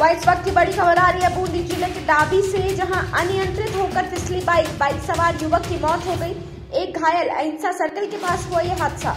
वह इस वक्त की बड़ी खबर आ रही है बूंदी ज़िले के डाबी से, जहाँ अनियंत्रित होकर फिसली बाइक बाइक सवार युवक की मौत हो गई। एक घायल अहिंसा सर्कल के पास हुआ यह हादसा।